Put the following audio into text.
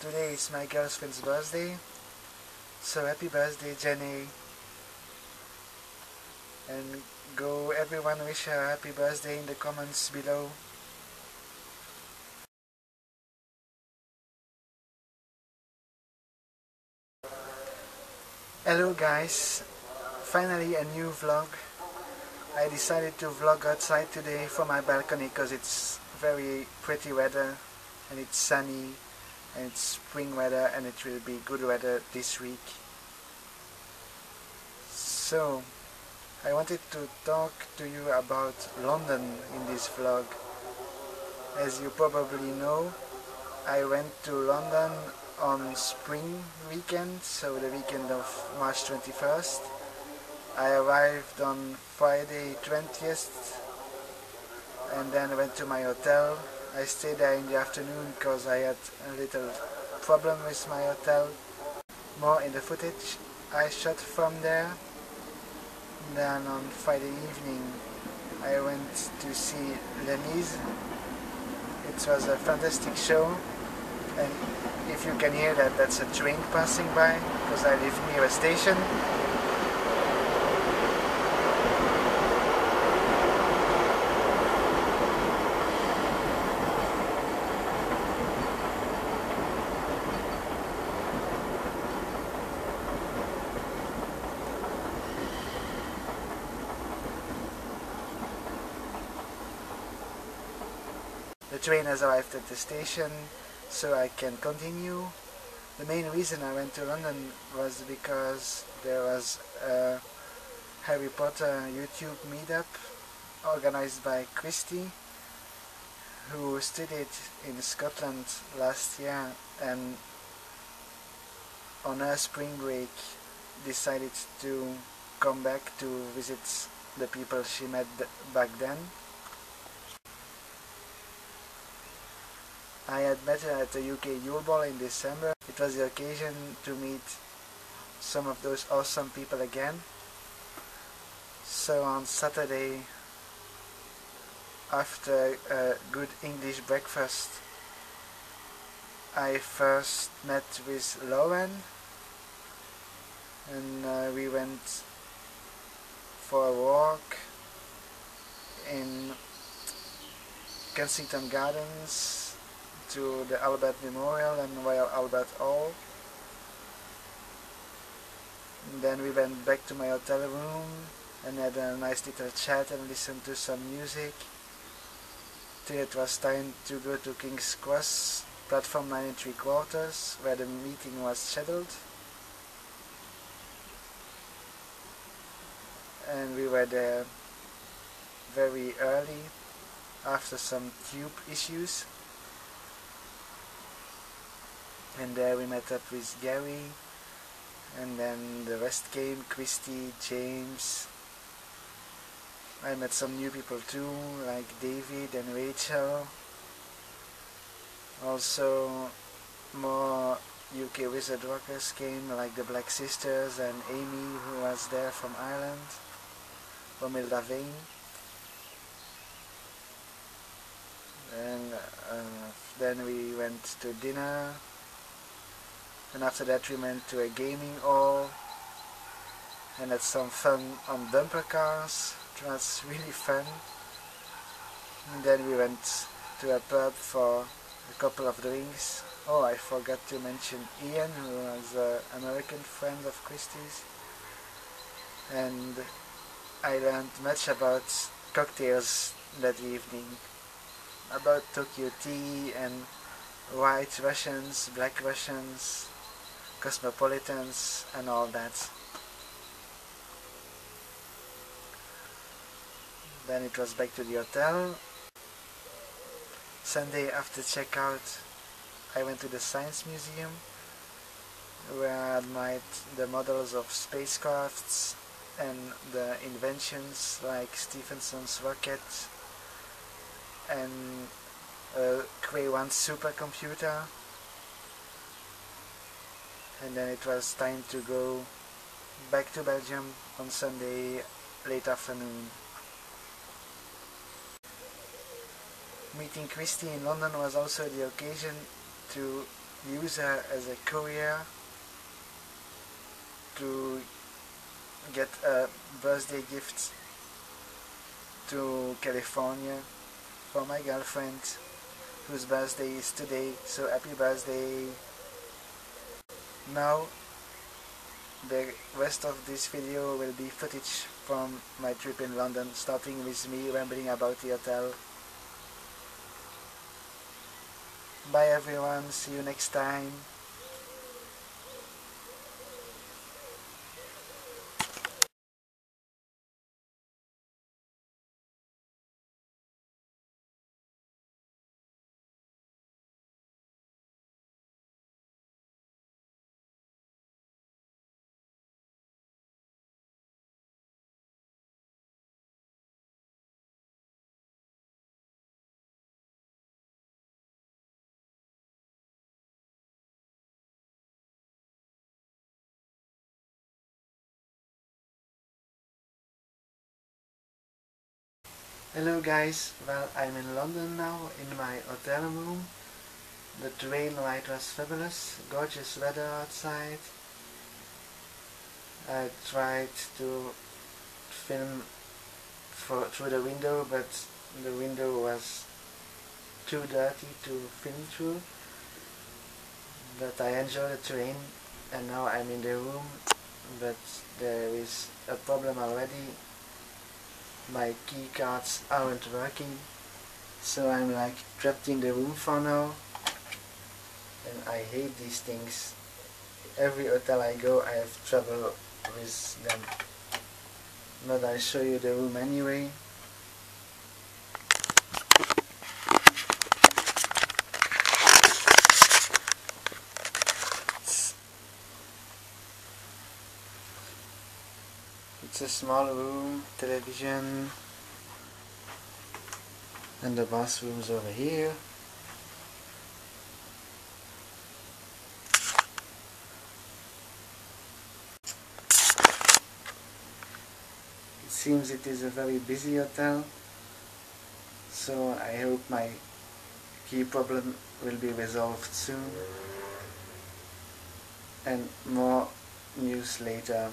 today is my girlfriend's birthday. So happy birthday, Janae. And go everyone wish her happy birthday in the comments below. Hello guys, finally a new vlog. I decided to vlog outside today from my balcony because it's very pretty weather and it's sunny and it's spring weather and it will be good weather this week. So, I wanted to talk to you about London in this vlog. As you probably know, I went to London on spring weekend, so the weekend of March 21st. I arrived on Friday 20th and then went to my hotel. I stayed there in the afternoon because I had a little problem with my hotel. More in the footage I shot from there. Then on Friday evening I went to see Les It was a fantastic show and if you can hear that that's a train passing by because I live near a station train has arrived at the station so I can continue. The main reason I went to London was because there was a Harry Potter YouTube meetup organized by Christie who studied in Scotland last year and on her spring break decided to come back to visit the people she met back then I had met her at the UK Yule Ball in December. It was the occasion to meet some of those awesome people again. So on Saturday, after a good English breakfast, I first met with Lauren and uh, we went for a walk in Kensington Gardens to the Albert Memorial and Royal Albert Hall. And then we went back to my hotel room and had a nice little chat and listened to some music. Till it was time to go to King's Cross, platform 9 and 3 quarters, where the meeting was scheduled. And we were there very early after some tube issues and there we met up with Gary. And then the rest came Christie, James. I met some new people too like David and Rachel. Also more UK Wizard Rockers came like the Black Sisters and Amy who was there from Ireland. Romilda Vane. And uh, then we went to dinner and after that we went to a gaming hall and had some fun on bumper cars. It was really fun. And then we went to a pub for a couple of drinks. Oh I forgot to mention Ian who was an American friend of Christie's. And I learned much about cocktails that evening. About Tokyo tea and white Russians, black Russians, cosmopolitans and all that. Then it was back to the hotel. Sunday after checkout I went to the Science Museum where I admired the models of spacecrafts and the inventions like Stephenson's rocket and a Cray 1 supercomputer and then it was time to go back to Belgium on Sunday late afternoon. Meeting Christie in London was also the occasion to use her as a courier to get a birthday gift to California for my girlfriend whose birthday is today so happy birthday now the rest of this video will be footage from my trip in London starting with me rambling about the hotel. Bye everyone. See you next time Hello guys, well I'm in London now in my hotel room. The train ride was fabulous, gorgeous weather outside. I tried to film for, through the window but the window was too dirty to film through. But I enjoyed the train and now I'm in the room but there is a problem already my key cards aren't working. So I'm like trapped in the room for now. And I hate these things. Every hotel I go I have trouble with them. But I'll show you the room anyway A small room, television, and the bathroom's over here. It seems it is a very busy hotel, so I hope my key problem will be resolved soon and more news later.